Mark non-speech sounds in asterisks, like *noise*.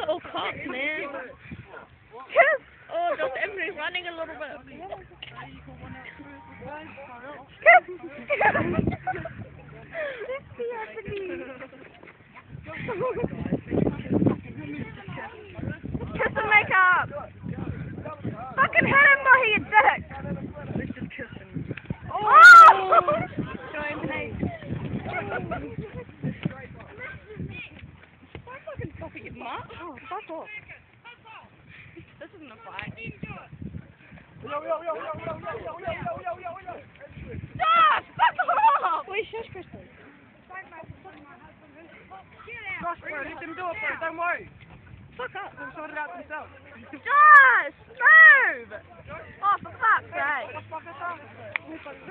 are all cops, man. Oh, just everybody's running a little bit. Kiss! It's the Anthony. Kiss and make up. Fucking hit him, Mohi, you dick. Oh! oh. Don't *laughs* fucking stop it, you mutt. Oh, fuck off. This isn't a fight. Josh, fuck off! Wait, shush, Kristen. Gosh, bro, let them do it, bro. Don't worry. Fuck up. They'll sort it out themselves. Josh, move! Oh, for fuck's sake.